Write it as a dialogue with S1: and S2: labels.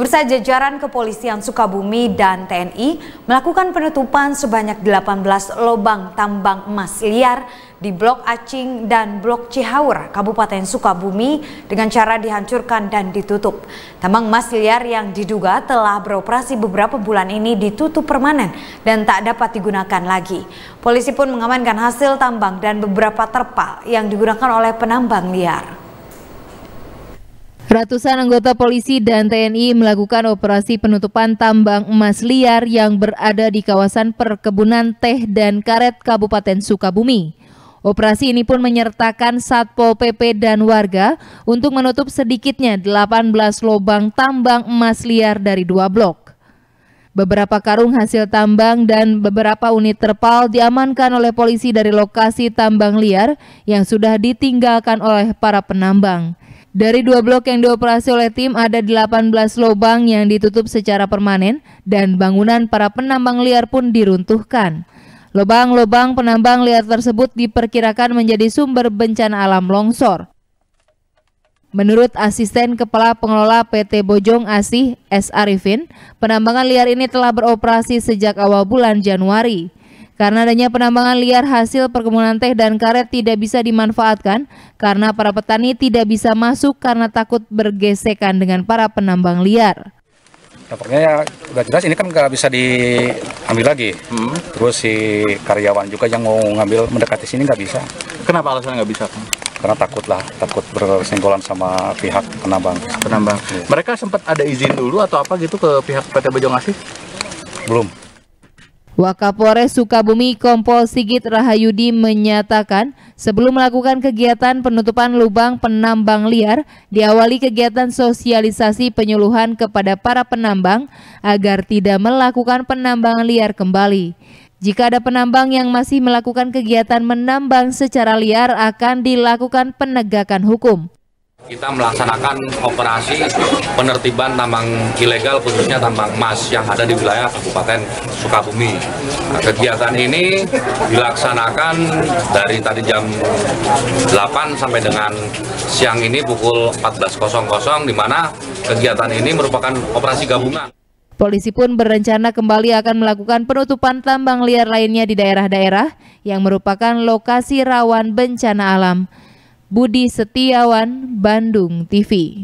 S1: Pemirsa jajaran kepolisian Sukabumi dan TNI melakukan penutupan sebanyak 18 lubang tambang emas liar di Blok Acing dan Blok Cihaur, Kabupaten Sukabumi dengan cara dihancurkan dan ditutup. Tambang emas liar yang diduga telah beroperasi beberapa bulan ini ditutup permanen dan tak dapat digunakan lagi. Polisi pun mengamankan hasil tambang dan beberapa terpal yang digunakan oleh penambang liar.
S2: Ratusan anggota polisi dan TNI melakukan operasi penutupan tambang emas liar yang berada di kawasan perkebunan teh dan karet Kabupaten Sukabumi. Operasi ini pun menyertakan Satpol PP dan warga untuk menutup sedikitnya 18 lubang tambang emas liar dari dua blok. Beberapa karung hasil tambang dan beberapa unit terpal diamankan oleh polisi dari lokasi tambang liar yang sudah ditinggalkan oleh para penambang. Dari dua blok yang dioperasi oleh tim ada 18 lubang yang ditutup secara permanen dan bangunan para penambang liar pun diruntuhkan. Lubang-lubang penambang liar tersebut diperkirakan menjadi sumber bencana alam longsor. Menurut asisten kepala pengelola PT Bojong Asih S. Arifin, penambangan liar ini telah beroperasi sejak awal bulan Januari. Karena adanya penambangan liar hasil perkebunan teh dan karet tidak bisa dimanfaatkan karena para petani tidak bisa masuk karena takut bergesekan dengan para penambang liar.
S3: Dampaknya ya udah jelas ini kan nggak bisa diambil lagi. Hmm. Terus si karyawan juga yang mau ngambil mendekati sini nggak bisa.
S4: Kenapa alasannya nggak bisa?
S3: Karena takut lah, takut bersenggolan sama pihak penambang.
S4: Penambang. Ya. Mereka sempat ada izin dulu atau apa gitu ke pihak PT Bojong Asih?
S3: Belum.
S2: Wakapolres Sukabumi Kompol Sigit Rahayudi menyatakan sebelum melakukan kegiatan penutupan lubang penambang liar diawali kegiatan sosialisasi penyuluhan kepada para penambang agar tidak melakukan penambangan liar kembali. Jika ada penambang yang masih melakukan kegiatan menambang secara liar akan dilakukan penegakan hukum.
S5: Kita melaksanakan operasi penertiban tambang ilegal khususnya tambang emas yang ada di wilayah Kabupaten Sukabumi. Nah, kegiatan ini dilaksanakan dari tadi jam 8 sampai dengan siang ini pukul 14.00 di mana kegiatan ini merupakan operasi gabungan.
S2: Polisi pun berencana kembali akan melakukan penutupan tambang liar lainnya di daerah-daerah yang merupakan lokasi rawan bencana alam. Budi Setiawan, Bandung TV.